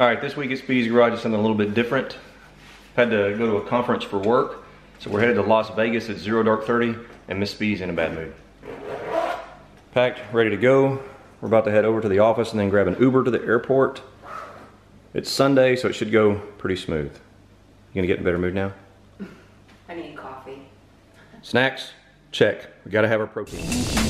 All right, this week at Speedy's Garage is something a little bit different. Had to go to a conference for work, so we're headed to Las Vegas at Zero Dark 30, and Miss Speedy's in a bad mood. Packed, ready to go. We're about to head over to the office and then grab an Uber to the airport. It's Sunday, so it should go pretty smooth. You gonna get in a better mood now? I need coffee. Snacks? Check. We gotta have our protein.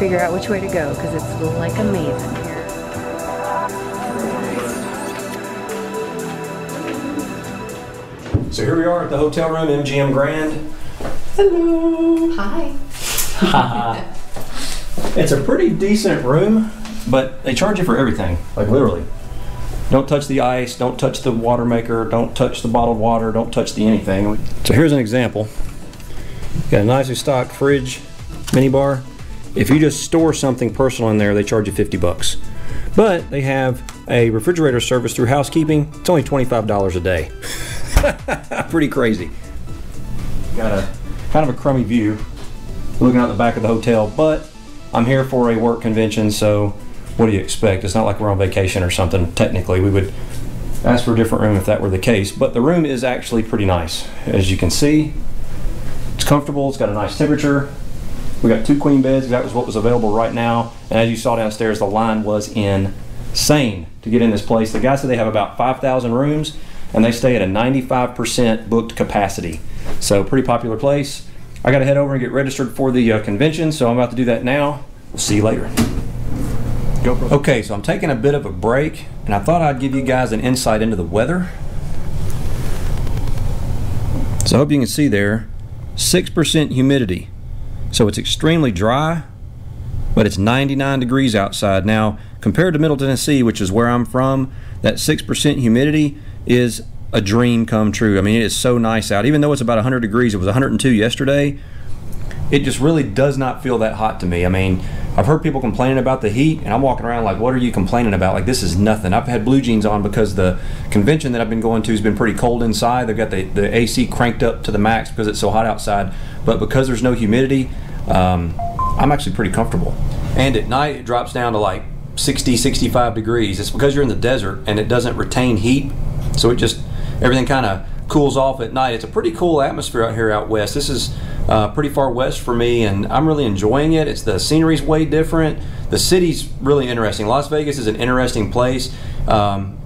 Figure out which way to go because it's like a maze in here. So here we are at the hotel room, MGM Grand. Hello. Hi. It's a pretty decent room, but they charge you for everything, like literally. Don't touch the ice, don't touch the water maker, don't touch the bottled water, don't touch the anything. So here's an example. Got a nicely stocked fridge, mini bar. If you just store something personal in there, they charge you 50 bucks. But they have a refrigerator service through housekeeping. It's only $25 a day. Pretty crazy. Got a kind of a crummy view looking out the back of the hotel, but I'm here for a work convention, so what do you expect? It's not like we're on vacation or something. Technically, we would ask for a different room if that were the case, but the room is actually pretty nice. As you can see, it's comfortable, it's got a nice temperature. We got two queen beds, that was what was available right now. And as you saw downstairs, the line was insane to get in this place. The guy said they have about 5,000 rooms and they stay at a 95% booked capacity. So, pretty popular place. I got to head over and get registered for the uh, convention, so I'm about to do that now. We'll see you later. GoPro. Okay, so I'm taking a bit of a break, and I thought I'd give you guys an insight into the weather. So I hope you can see there, 6% humidity. So it's extremely dry, but it's 99 degrees outside. Now, compared to Middle Tennessee, which is where I'm from, that 6% humidity is a dream come true. I mean, it is so nice out. Even though it's about 100 degrees, it was 102 yesterday. It just really does not feel that hot to me. I mean, I've heard people complaining about the heat, and I'm walking around like, what are you complaining about? Like, this is nothing. I've had blue jeans on because the convention that I've been going to has been pretty cold inside. They've got the, the AC cranked up to the max because it's so hot outside. But because there's no humidity, um, I'm actually pretty comfortable. And at night, it drops down to like 60, 65 degrees. It's because you're in the desert and it doesn't retain heat. So it just, everything kind of cools off at night. It's a pretty cool atmosphere out here out west. This is uh, pretty far west for me, and I'm really enjoying it. It's the scenery's way different. The city's really interesting. Las Vegas is an interesting place. Um,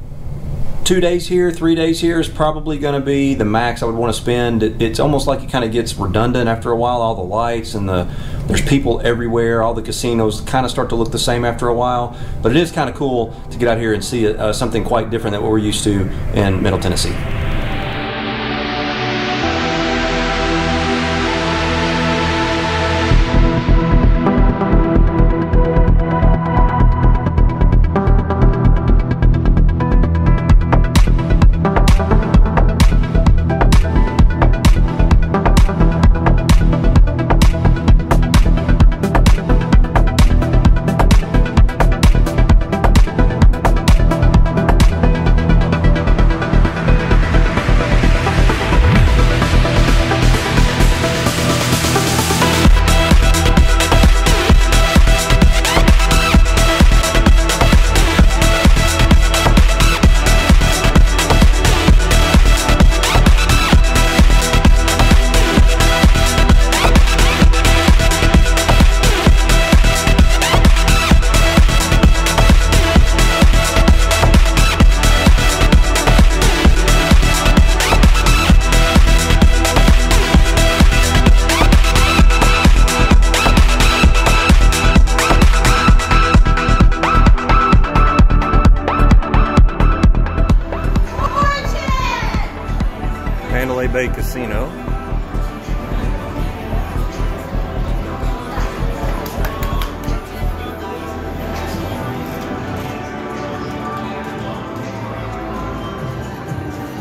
two days here, three days here is probably going to be the max I would want to spend. It, it's almost like it kind of gets redundant after a while. All the lights and the there's people everywhere. All the casinos kind of start to look the same after a while. But it is kind of cool to get out here and see uh, something quite different than what we're used to in Middle Tennessee. Bay Casino.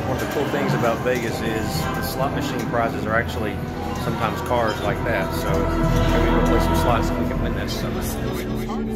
One of the cool things about Vegas is the slot machine prizes are actually sometimes cars like that. So maybe we'll play some slots and we can win that summer.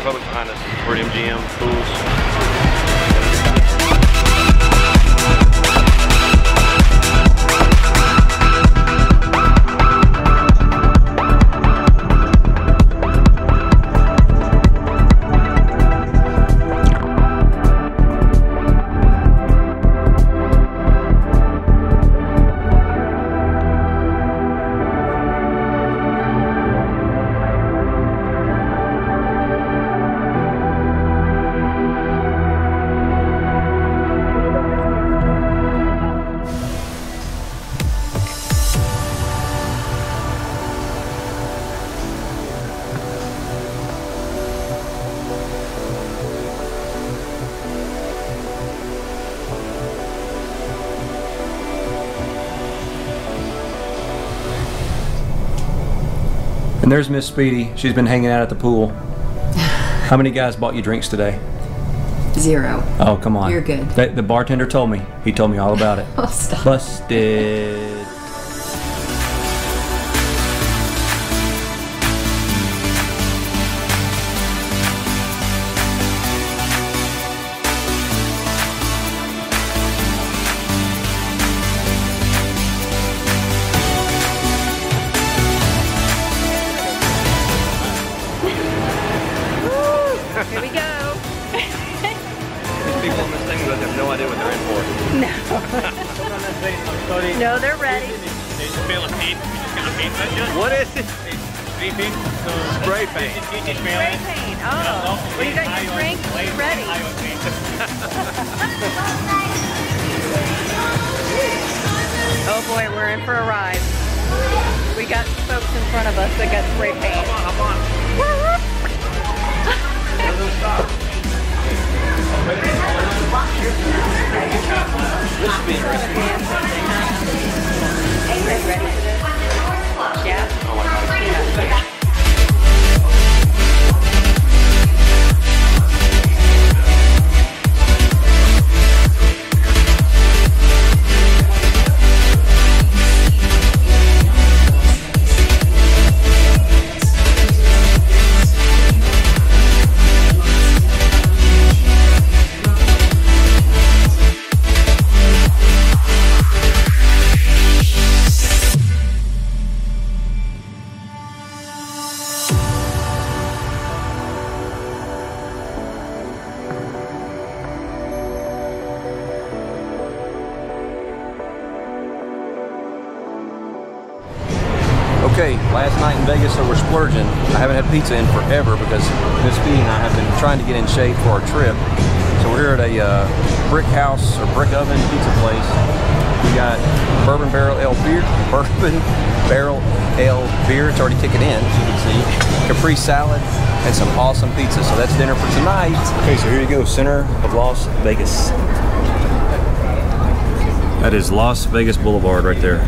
Republic behind us. We're MGM. Pools. And there's Miss Speedy. She's been hanging out at the pool. How many guys bought you drinks today? Zero. Oh, come on. You're good. The, the bartender told me. He told me all about it. Oh, stop. Busted. No, they're ready. What is it? Spray paint. Spray paint. Spray paint. Oh, well, you got your drink ready. Oh boy, we're in for a ride. We got folks in front of us that got spray paint. Are you guys ready for this? Yeah? Vegas, so we're splurging. I haven't had pizza in forever because Miss Speedy and I have been trying to get in shape for our trip. So we're here at a uh, brick house or brick oven pizza place. We got bourbon barrel ale beer, bourbon barrel ale beer. It's already kicking in, as you can see. Capri salad and some awesome pizza. So that's dinner for tonight. Okay, so here you go, center of Las Vegas. That is Las Vegas Boulevard right there.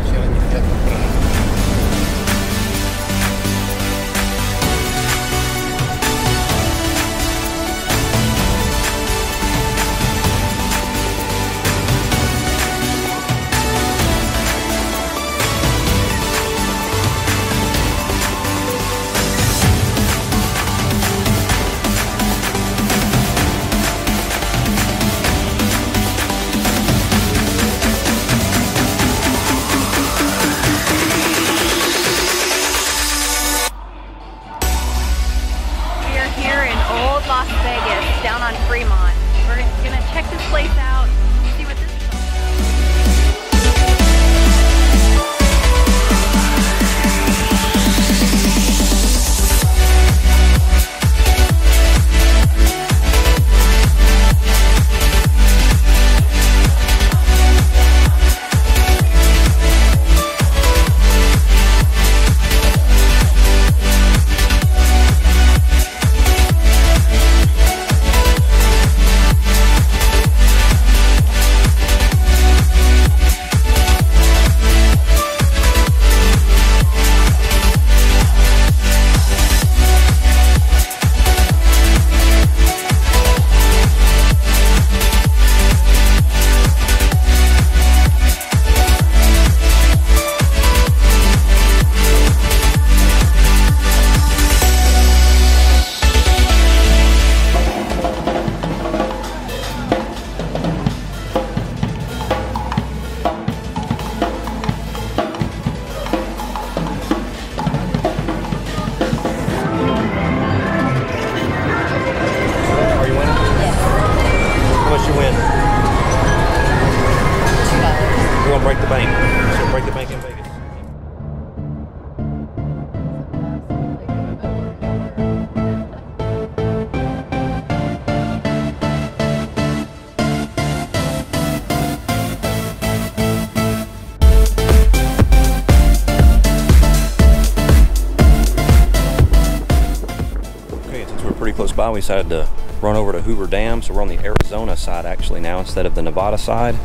We decided to run over to Hoover Dam. So we're on the Arizona side actually now instead of the Nevada side.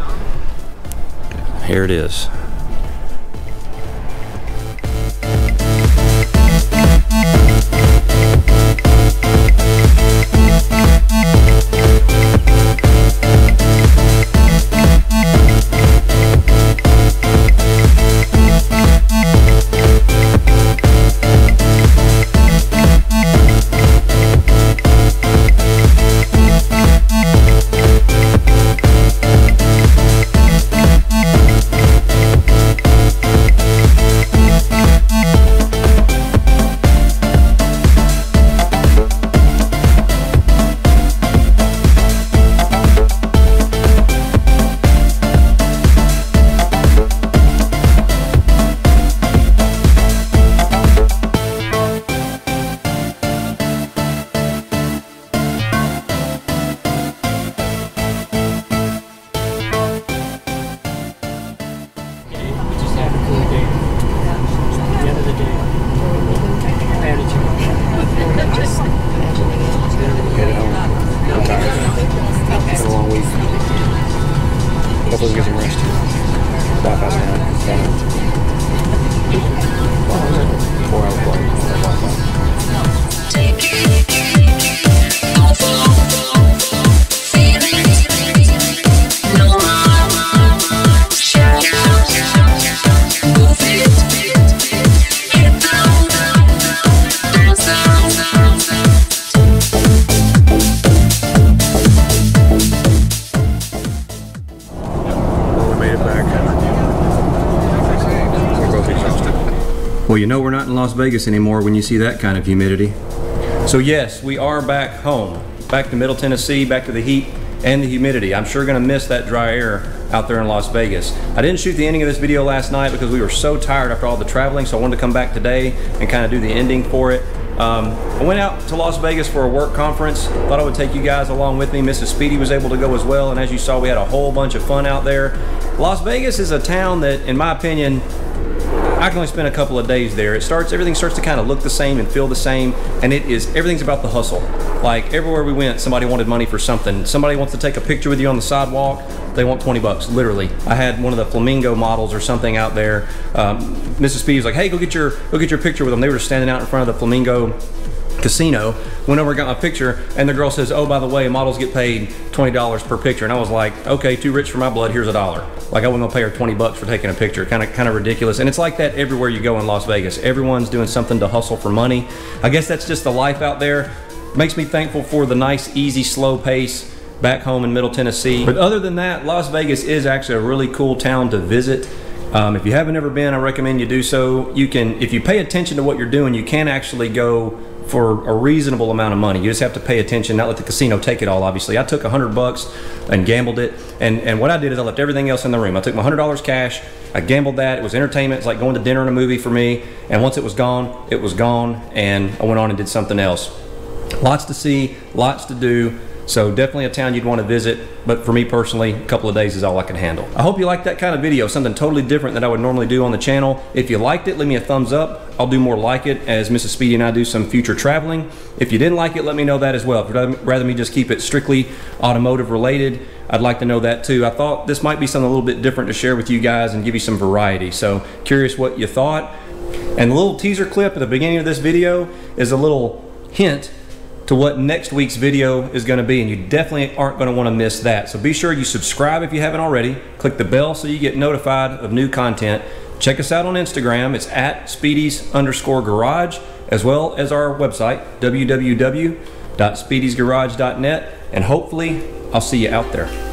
Here it is. Well, you know we're not in Las Vegas anymore when you see that kind of humidity. So yes, we are back home, back to Middle Tennessee, back to the heat and the humidity. I'm sure gonna miss that dry air out there in Las Vegas. I didn't shoot the ending of this video last night because we were so tired after all the traveling, so I wanted to come back today and kind of do the ending for it. Um, I went out to Las Vegas for a work conference. Thought I would take you guys along with me. Mrs. Speedy was able to go as well, and as you saw, we had a whole bunch of fun out there. Las Vegas is a town that, in my opinion, I can only spend a couple of days there. It starts, everything starts to kind of look the same and feel the same, and it is, everything's about the hustle. Like everywhere we went, somebody wanted money for something. Somebody wants to take a picture with you on the sidewalk, they want 20 bucks, literally. I had one of the flamingo models or something out there. Um, Mrs. Speedy was like, hey, go get your, go get your picture with them. They were standing out in front of the flamingo casino, went over, got my picture, and the girl says, "Oh, by the way, models get paid twenty dollars per picture." And I was like, "Okay, too rich for my blood. Here's a dollar." Like I wasn't gonna pay her twenty bucks for taking a picture. Kind of, kind of ridiculous. And it's like that everywhere you go in Las Vegas. Everyone's doing something to hustle for money. I guess that's just the life out there. Makes me thankful for the nice, easy, slow pace back home in Middle Tennessee. But other than that, Las Vegas is actually a really cool town to visit. Um, if you haven't ever been, I recommend you do so. You can, if you pay attention to what you're doing, you can actually go for a reasonable amount of money. You just have to pay attention, not let the casino take it all. Obviously, I took a hundred bucks and gambled it, and and what I did is I left everything else in the room. I took my hundred dollars cash, I gambled that. It was entertainment. It's like going to dinner and a movie for me. And once it was gone, it was gone, and I went on and did something else. Lots to see, lots to do. So definitely a town you'd want to visit, but for me personally, a couple of days is all I can handle. I hope you liked that kind of video, something totally different than I would normally do on the channel. If you liked it, leave me a thumbs up. I'll do more like it as Mrs. Speedy and I do some future traveling. If you didn't like it, let me know that as well. If you'd rather me just keep it strictly automotive related, I'd like to know that too. I thought this might be something a little bit different to share with you guys and give you some variety. So curious what you thought. And the little teaser clip at the beginning of this video is a little hint to what next week's video is going to be and you definitely aren't going to want to miss that. So be sure you subscribe if you haven't already. Click the bell so you get notified of new content. Check us out on instagram. It's at speedy's underscore garage as well as our website www.speedysgarage.net and hopefully i'll see you out there